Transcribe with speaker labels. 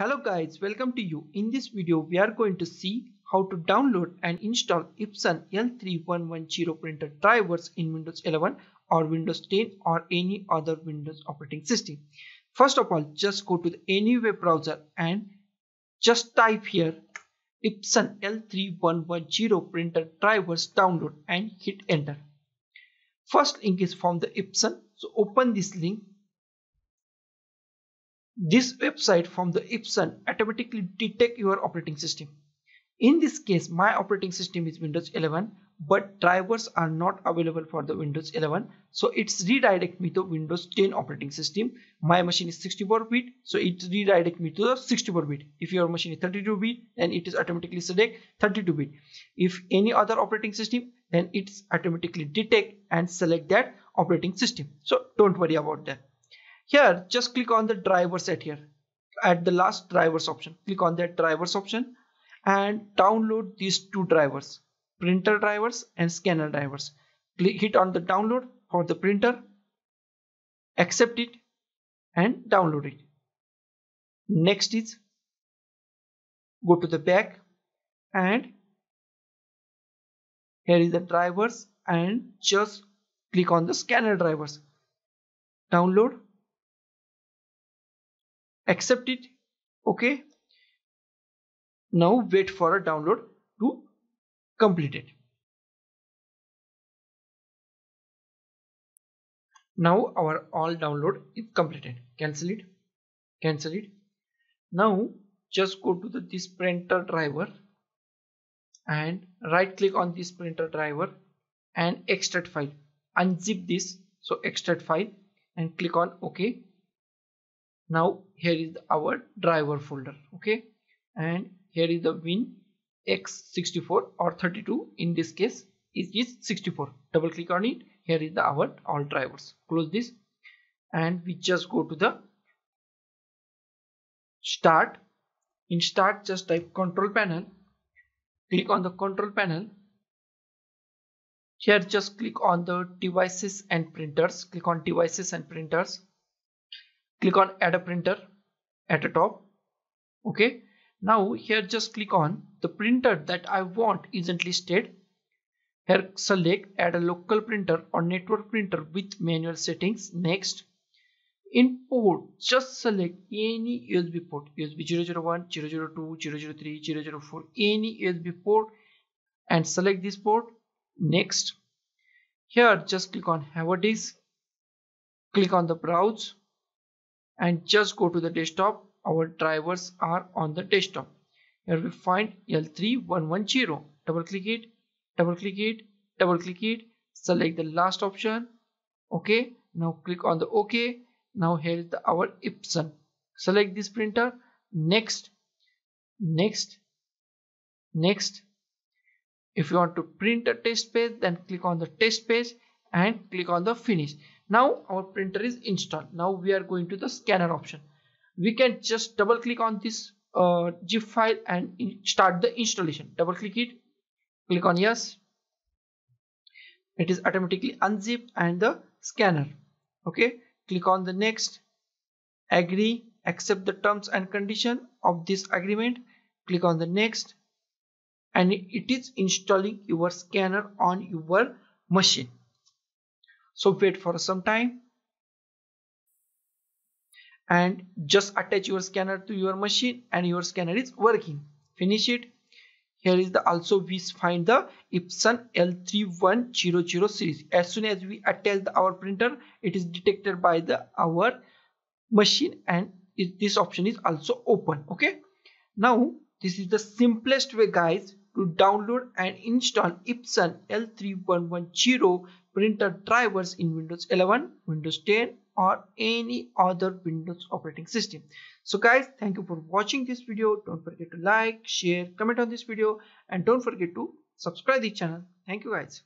Speaker 1: Hello guys, welcome to you. In this video, we are going to see how to download and install Epson L3110 printer drivers in Windows 11 or Windows 10 or any other Windows operating system. First of all, just go to any web browser and just type here Epson L3110 printer drivers download and hit enter. First link is from the Epson. So open this link this website from the Epson automatically detect your operating system. In this case, my operating system is Windows 11, but drivers are not available for the Windows 11. So it's redirect me to Windows 10 operating system. My machine is 64 bit, so it redirect me to the 64 bit. If your machine is 32 bit, then it is automatically select 32 bit. If any other operating system, then it's automatically detect and select that operating system. So don't worry about that. Here, just click on the drivers at here. At the last drivers option, click on that drivers option and download these two drivers, printer drivers and scanner drivers. Click hit on the download for the printer, accept it and download it. Next is go to the back and here is the drivers and just click on the scanner drivers. Download accept it okay? Now wait for a download to complete it. Now our all download is completed. Cancel it. Cancel it. Now just go to the this printer driver and right click on this printer driver and extract file. Unzip this so extract file and click on ok now here is our driver folder okay? And here is the win x64 or 32 in this case it is 64 double click on it. Here is the our all drivers. Close this. And we just go to the start. In start just type control panel. Click on the control panel. Here just click on the devices and printers. Click on devices and printers click on add a printer at the top. Okay. Now here just click on the printer that I want isn't listed here select add a local printer or network printer with manual settings. Next. In port just select any USB port. USB 001 002 003 004 any USB port and select this port. Next. Here just click on have a disk. Click on the browse and just go to the desktop. Our drivers are on the desktop. Here we find L3110 double click it double click it double click it. Select the last option. Okay now click on the ok. Now here is the our Epson. Select this printer. Next next next. If you want to print a test page then click on the test page and click on the finish now our printer is installed. Now we are going to the scanner option. We can just double click on this uh, zip file and start the installation. Double click it. Click on yes. It is automatically unzip and the scanner. Okay. Click on the next. Agree. Accept the terms and condition of this agreement. Click on the next. And it is installing your scanner on your machine so wait for some time. And just attach your scanner to your machine and your scanner is working. Finish it. Here is the also we find the Epson L3100 series. As soon as we attach the, our printer it is detected by the our machine and it, this option is also open. Okay? Now this is the simplest way guys to download and install Epson L3110 printer drivers in Windows 11, Windows 10 or any other Windows operating system. So guys, thank you for watching this video. Don't forget to like, share, comment on this video and don't forget to subscribe the channel. Thank you guys.